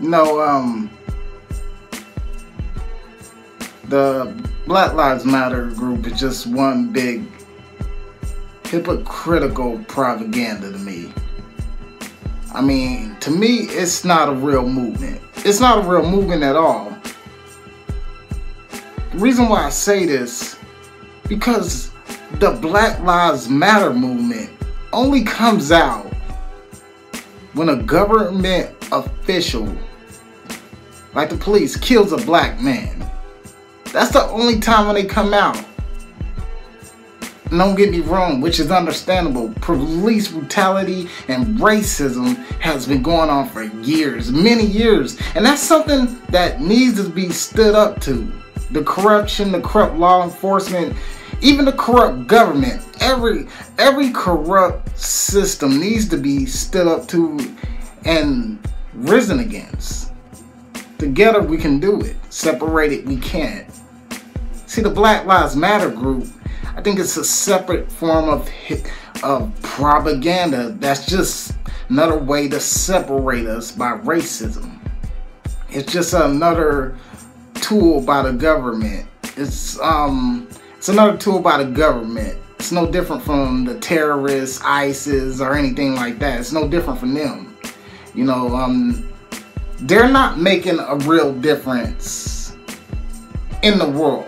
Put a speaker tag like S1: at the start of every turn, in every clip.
S1: Know, um, the Black Lives Matter group is just one big hypocritical propaganda to me. I mean, to me, it's not a real movement. It's not a real movement at all. The reason why I say this, because the Black Lives Matter movement only comes out when a government official, like the police, kills a black man. That's the only time when they come out. Don't get me wrong, which is understandable. Police brutality and racism has been going on for years, many years. And that's something that needs to be stood up to. The corruption, the corrupt law enforcement, even the corrupt government. Every every corrupt system needs to be stood up to and risen against. Together we can do it. Separated we can't. See the Black Lives Matter group I think it's a separate form of of propaganda. That's just another way to separate us by racism. It's just another tool by the government. It's um it's another tool by the government. It's no different from the terrorists, ISIS, or anything like that. It's no different from them. You know, um, they're not making a real difference in the world.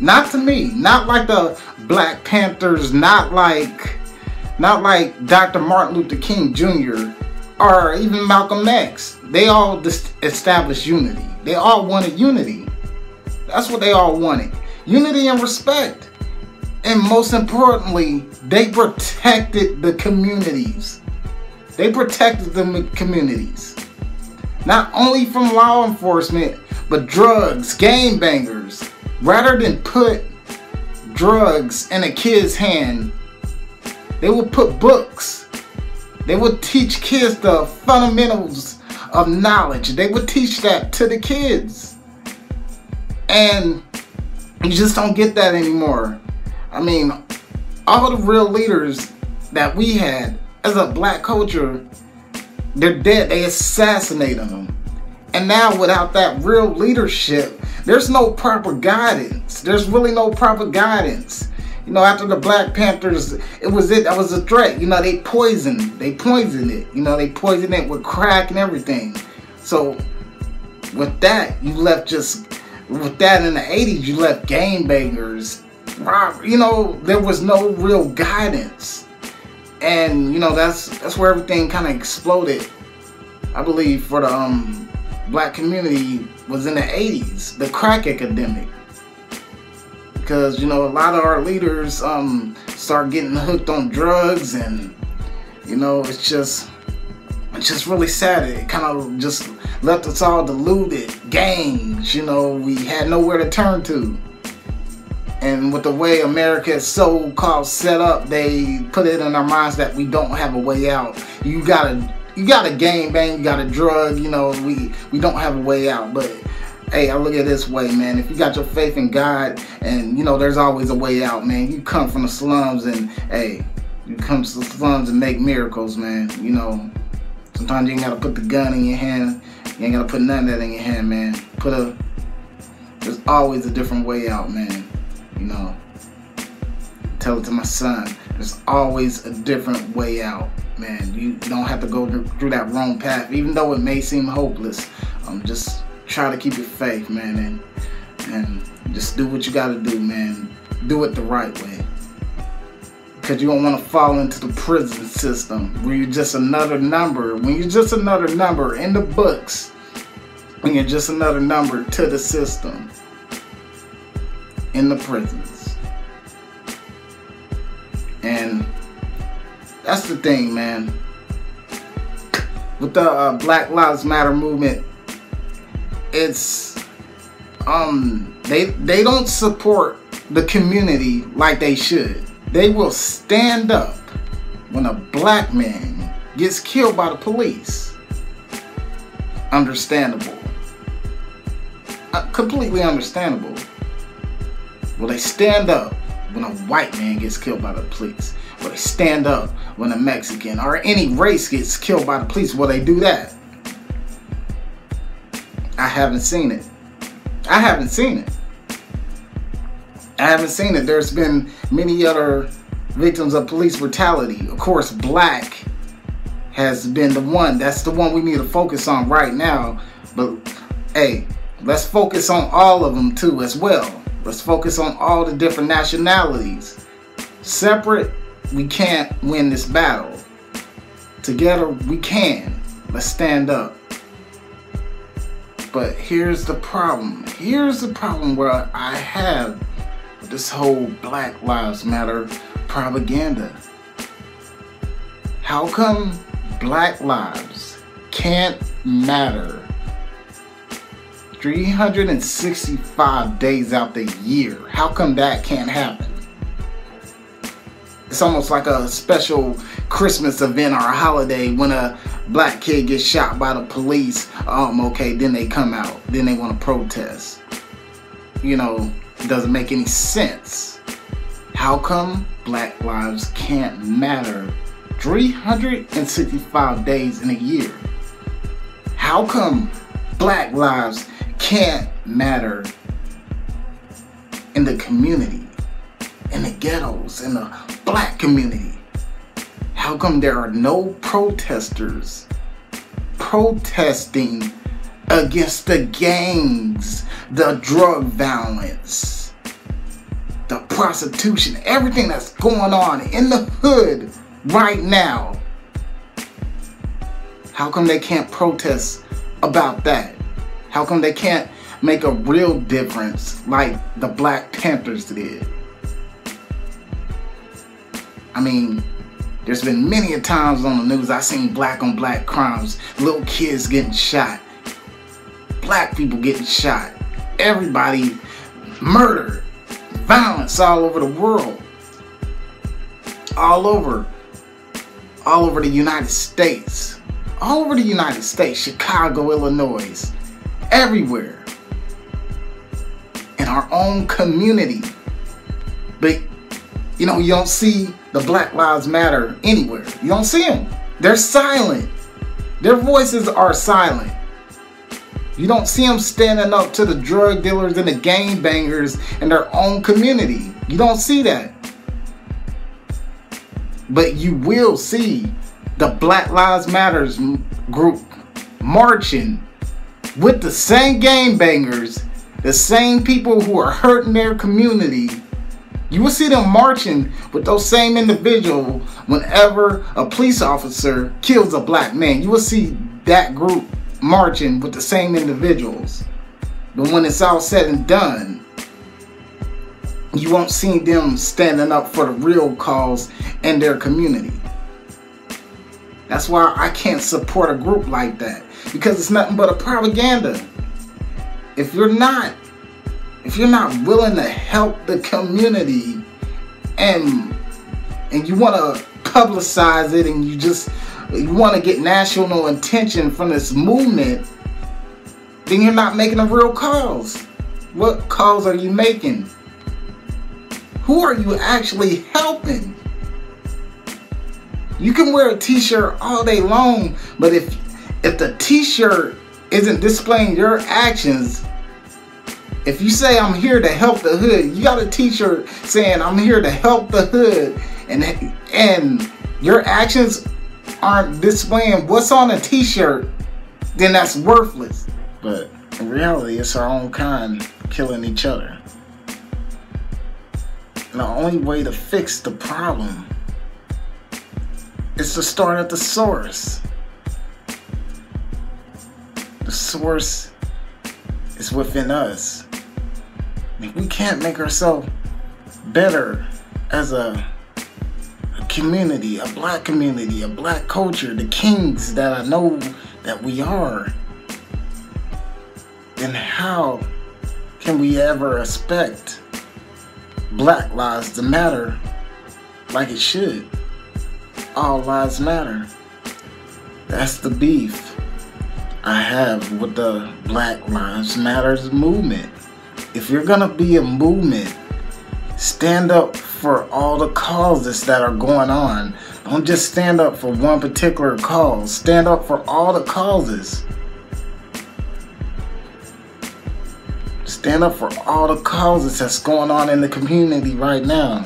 S1: Not to me. Not like the Black Panthers. Not like, not like Dr. Martin Luther King Jr. or even Malcolm X. They all established unity. They all wanted unity. That's what they all wanted. Unity and respect. And most importantly, they protected the communities. They protected the communities. Not only from law enforcement, but drugs, gang bangers, rather than put drugs in a kid's hand, they would put books. They would teach kids the fundamentals of knowledge. They would teach that to the kids. And you just don't get that anymore. I mean, all the real leaders that we had as a black culture, they're dead. They assassinated them. And now without that real leadership, there's no proper guidance. There's really no proper guidance. You know, after the Black Panthers, it was it that was a threat. You know, they poisoned, they poisoned it. You know, they poisoned it with crack and everything. So with that, you left just with that in the 80s, you left game bangers. You know, there was no real guidance. And you know, that's that's where everything kind of exploded. I believe for the um black community was in the 80s, the crack epidemic. Because, you know, a lot of our leaders um, start getting hooked on drugs and, you know, it's just, it's just really sad. It kind of just left us all deluded. Gangs, you know, we had nowhere to turn to. And with the way America is so-called set up, they put it in our minds that we don't have a way out. You gotta you got a game bang, you got a drug, you know, we we don't have a way out. But hey, I look at this way, man. If you got your faith in God and you know there's always a way out, man. You come from the slums and hey, you come to the slums and make miracles, man. You know, sometimes you ain't gotta put the gun in your hand. You ain't gotta put none of that in your hand, man. Put a there's always a different way out, man. You know. Tell it to my son. There's always a different way out man, you don't have to go through that wrong path, even though it may seem hopeless. Um, just try to keep your faith, man, and and just do what you got to do, man. Do it the right way. Because you don't want to fall into the prison system where you're just another number. When you're just another number in the books, when you're just another number to the system in the prisons. And that's the thing, man. With the uh, Black Lives Matter movement, it's um they they don't support the community like they should. They will stand up when a black man gets killed by the police. Understandable. Uh, completely understandable. Will they stand up when a white man gets killed by the police? Will they stand up when a Mexican or any race gets killed by the police? Will they do that? I haven't seen it. I haven't seen it. I haven't seen it. There's been many other victims of police brutality. Of course, black has been the one. That's the one we need to focus on right now. But hey, let's focus on all of them too as well. Let's focus on all the different nationalities. Separate, we can't win this battle. Together, we can. Let's stand up. But here's the problem. Here's the problem where I have this whole Black Lives Matter propaganda. How come black lives can't matter 365 days out the year? How come that can't happen? It's almost like a special Christmas event or a holiday when a black kid gets shot by the police. Um, okay, then they come out. Then they want to protest. You know, it doesn't make any sense. How come black lives can't matter 365 days in a year? How come black lives can't matter in the community, in the ghettos, in the black community? How come there are no protesters protesting against the gangs, the drug violence? the prostitution, everything that's going on in the hood right now. How come they can't protest about that? How come they can't make a real difference like the Black Panthers did? I mean, there's been many a times on the news I've seen black on black crimes, little kids getting shot, black people getting shot, everybody murdered violence all over the world. All over. All over the United States. All over the United States. Chicago, Illinois. Everywhere. In our own community. But, you know, you don't see the Black Lives Matter anywhere. You don't see them. They're silent. Their voices are silent. You don't see them standing up to the drug dealers and the gang bangers in their own community. You don't see that. But you will see the Black Lives Matters group marching with the same game bangers, the same people who are hurting their community. You will see them marching with those same individuals whenever a police officer kills a black man. You will see that group marching with the same individuals. But when it's all said and done, you won't see them standing up for the real cause in their community. That's why I can't support a group like that because it's nothing but a propaganda. If you're not if you're not willing to help the community and and you want to publicize it and you just you want to get national attention from this movement, then you're not making a real cause. What cause are you making? Who are you actually helping? You can wear a t-shirt all day long, but if if the t-shirt isn't displaying your actions, if you say I'm here to help the hood, you got a t-shirt saying I'm here to help the hood and and your actions aren't displaying what's on a t-shirt, then that's worthless. But in reality, it's our own kind killing each other. And the only way to fix the problem is the start at the source. The source is within us. we can't make ourselves better as a community, a black community, a black culture, the kings that I know that we are, then how can we ever expect black lives to matter like it should? All lives matter. That's the beef I have with the Black Lives Matters movement. If you're gonna be a movement, stand up for all the causes that are going on. Don't just stand up for one particular cause. Stand up for all the causes. Stand up for all the causes that's going on in the community right now.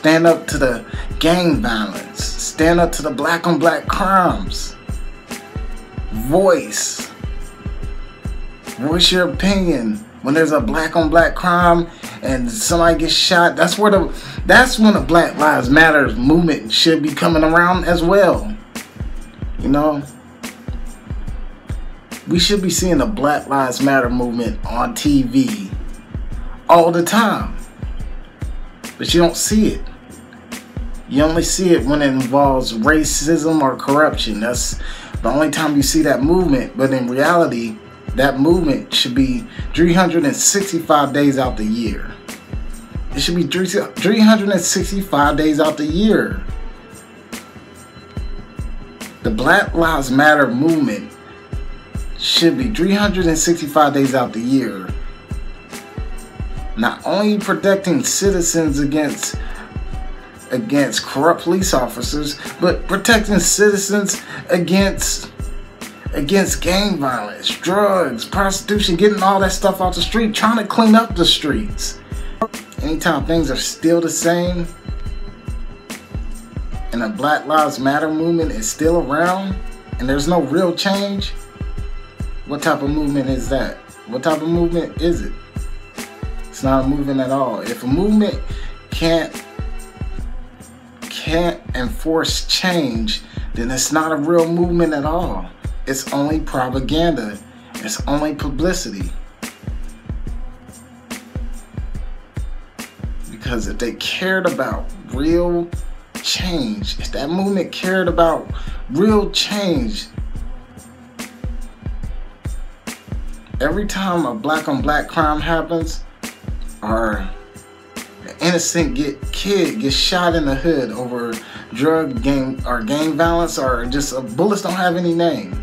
S1: Stand up to the gang violence. Stand up to the black on black crimes. Voice. Voice your opinion. When there's a black on black crime and somebody gets shot, that's where the that's when the Black Lives Matter movement should be coming around as well. You know? We should be seeing the Black Lives Matter movement on TV all the time. But you don't see it. You only see it when it involves racism or corruption. That's the only time you see that movement. But in reality, that movement should be 365 days out the year. It should be 365 days out the year. The Black Lives Matter movement should be 365 days out the year. Not only protecting citizens against against corrupt police officers, but protecting citizens against against gang violence, drugs, prostitution, getting all that stuff off the street, trying to clean up the streets. Anytime things are still the same and the Black Lives Matter movement is still around and there's no real change, what type of movement is that? What type of movement is it? It's not a movement at all. If a movement can't can't enforce change, then it's not a real movement at all. It's only propaganda. It's only publicity. Because if they cared about real change, if that movement cared about real change, every time a black on black crime happens, or innocent get kid get shot in the hood over drug gang or gang violence or just uh, bullets don't have any name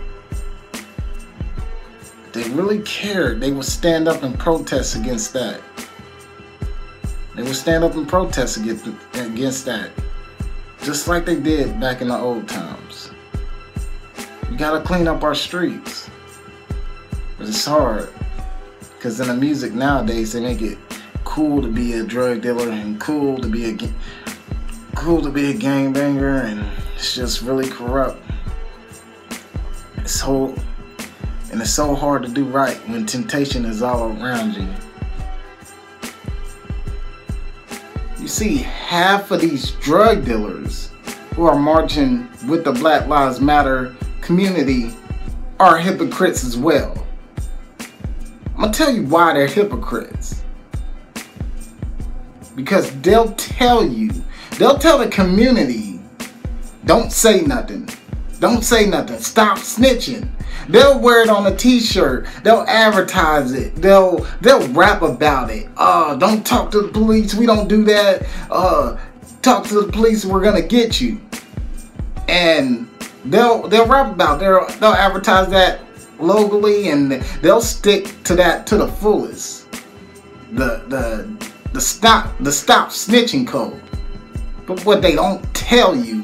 S1: they really cared, they would stand up and protest against that. They would stand up and protest against, against that. Just like they did back in the old times. We gotta clean up our streets. But it's hard. Because in the music nowadays, they make it cool to be a drug dealer and cool to be a cool to be a gangbanger and it's just really corrupt. This whole and it's so hard to do right when temptation is all around you. You see, half of these drug dealers who are marching with the Black Lives Matter community are hypocrites as well. I'm gonna tell you why they're hypocrites. Because they'll tell you, they'll tell the community, don't say nothing. Don't say nothing. Stop snitching. They'll wear it on a t-shirt. They'll advertise it. They'll they'll rap about it. Uh, don't talk to the police. We don't do that. Uh, talk to the police. We're gonna get you. And they'll they'll rap about. It. They'll they'll advertise that locally, and they'll stick to that to the fullest. The the the stop the stop snitching code. But what they don't tell you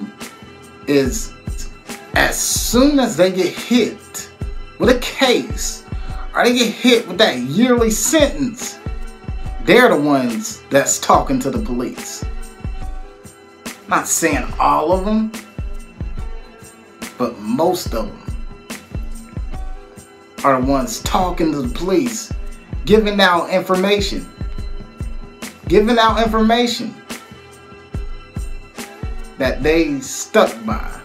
S1: is as soon as they get hit with a case or they get hit with that yearly sentence, they're the ones that's talking to the police. not saying all of them, but most of them are the ones talking to the police, giving out information. Giving out information that they stuck by.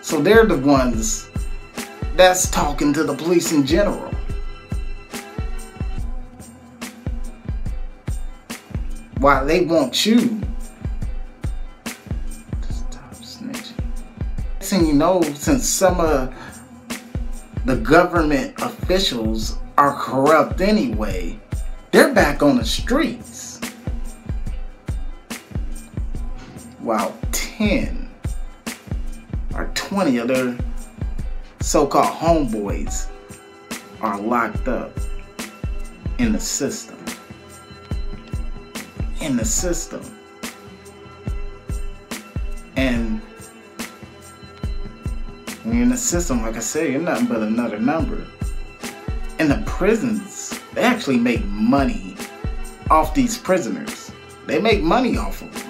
S1: So they're the ones that's talking to the police in general. Why they want you to stop snitching. And you know, since some of the government officials are corrupt anyway, they're back on the streets. While 10 or 20 of their so-called homeboys are locked up in the system. In the system. And in the system, like I said, you're nothing but another number. in the prisons, they actually make money off these prisoners. They make money off of them.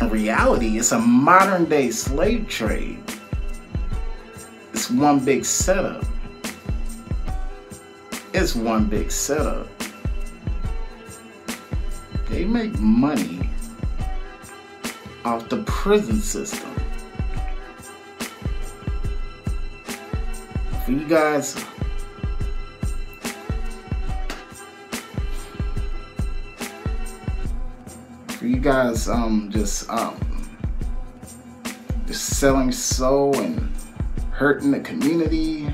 S1: In reality, it's a modern day slave trade. It's one big setup. It's one big setup. They make money off the prison system. For you guys for you guys um just um just selling soul and hurting the community you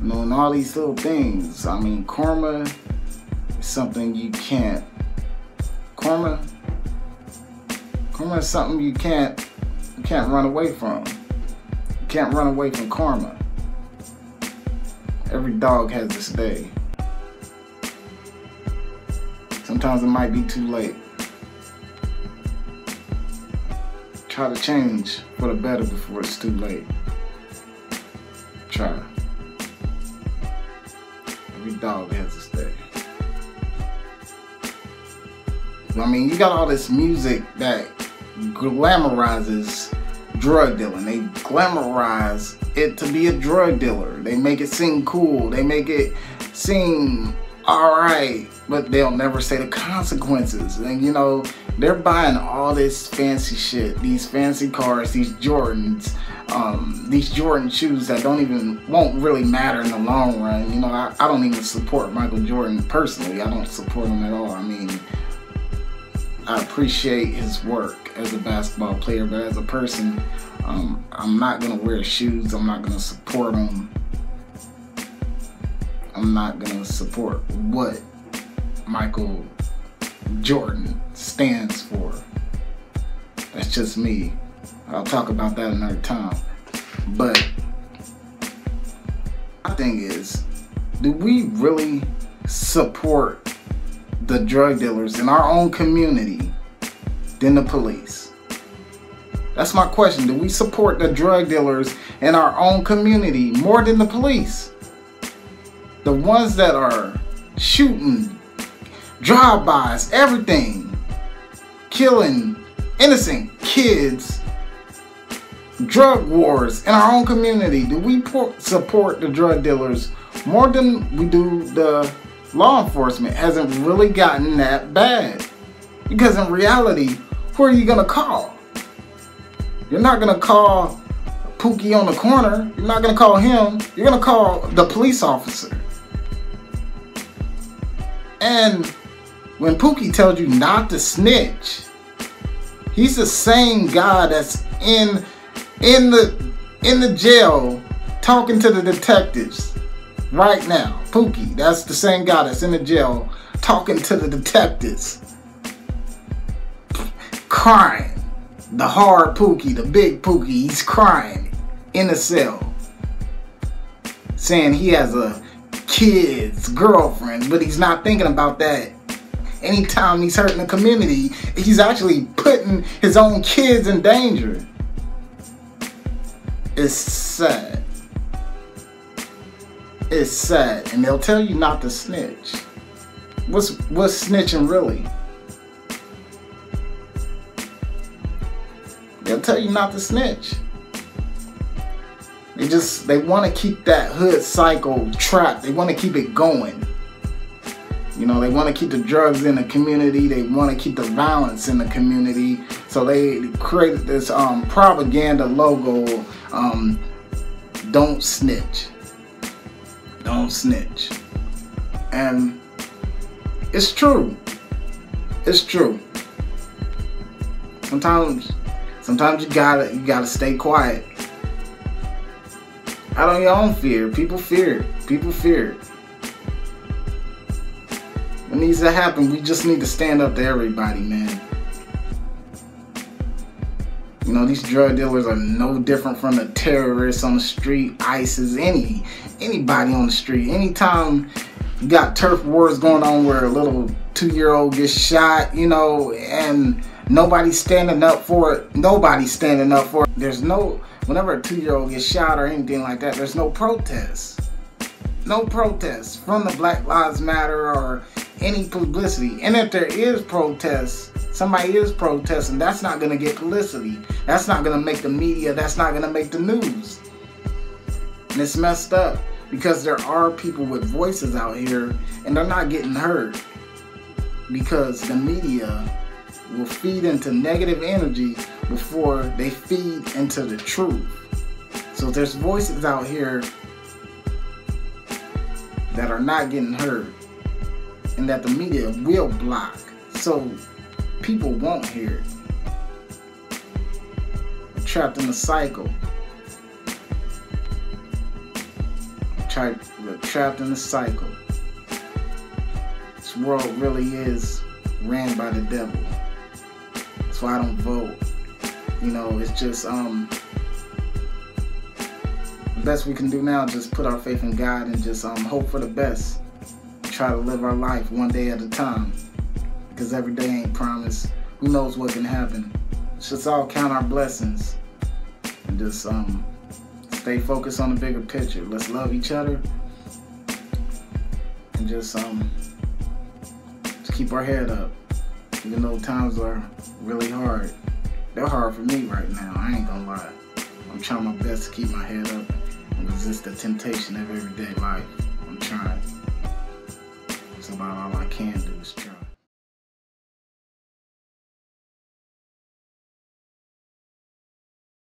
S1: know and all these little things. I mean karma is something you can't karma karma is something you can't you can't run away from. You can't run away from karma every dog has this day Sometimes it might be too late. Try to change for the better before it's too late. Try. Every dog has its day. I mean, you got all this music that glamorizes drug dealing. They glamorize it to be a drug dealer. They make it seem cool. They make it seem alright but they'll never say the consequences. And you know, they're buying all this fancy shit, these fancy cars, these Jordans, um, these Jordan shoes that don't even won't really matter in the long run. You know, I, I don't even support Michael Jordan personally. I don't support him at all. I mean, I appreciate his work as a basketball player, but as a person, um, I'm not gonna wear shoes. I'm not gonna support them. I'm not gonna support what Michael Jordan stands for. That's just me. I'll talk about that another time. But my thing is, do we really support the drug dealers in our own community than the police? That's my question. Do we support the drug dealers in our own community more than the police? The ones that are shooting drive-bys, everything, killing innocent kids, drug wars in our own community. Do we support the drug dealers more than we do the law enforcement? Hasn't really gotten that bad. Because in reality, who are you gonna call? You're not gonna call Pookie on the corner. You're not gonna call him. You're gonna call the police officer. And when Pookie tells you not to snitch, he's the same guy that's in in the in the jail talking to the detectives right now. Pookie, that's the same guy that's in the jail talking to the detectives. Crying. The hard Pookie, the big Pookie, he's crying in the cell. Saying he has a kid's girlfriend, but he's not thinking about that anytime he's hurting the community, he's actually putting his own kids in danger. It's sad. It's sad. And they'll tell you not to snitch. What's what's snitching really? They'll tell you not to snitch. They just they want to keep that hood cycle trapped. They want to keep it going. You know, they want to keep the drugs in the community. They want to keep the violence in the community. So they created this um, propaganda logo, um, don't snitch. Don't snitch. And it's true. It's true. Sometimes, sometimes you gotta, you gotta stay quiet. Out on your own fear. People fear. People fear. What needs to happen, we just need to stand up to everybody, man. You know, these drug dealers are no different from the terrorists on the street, ISIS, any anybody on the street. Anytime you got turf wars going on where a little two-year-old gets shot, you know, and nobody's standing up for it. Nobody's standing up for it. There's no whenever a two-year-old gets shot or anything like that, there's no protest. No protest from the Black Lives Matter or any publicity. And if there is protest, somebody is protesting, that's not going to get publicity. That's not going to make the media, that's not going to make the news. And it's messed up because there are people with voices out here and they're not getting heard because the media will feed into negative energy before they feed into the truth. So there's voices out here that are not getting heard and that the media will block. So people won't hear it. Trapped in a cycle. We're trapped in a cycle. This world really is ran by the devil. Why I don't vote. You know, it's just um the best we can do now just put our faith in God and just um hope for the best. Try to live our life one day at a time. Because every day ain't promised. Who knows what can happen? Let's just all count our blessings and just um stay focused on the bigger picture. Let's love each other and just um just keep our head up. Even though times are really hard. They're hard for me right now, I ain't gonna lie. I'm trying my best to keep my head up and resist the temptation of everyday life. I'm trying. It's about all I can do is try.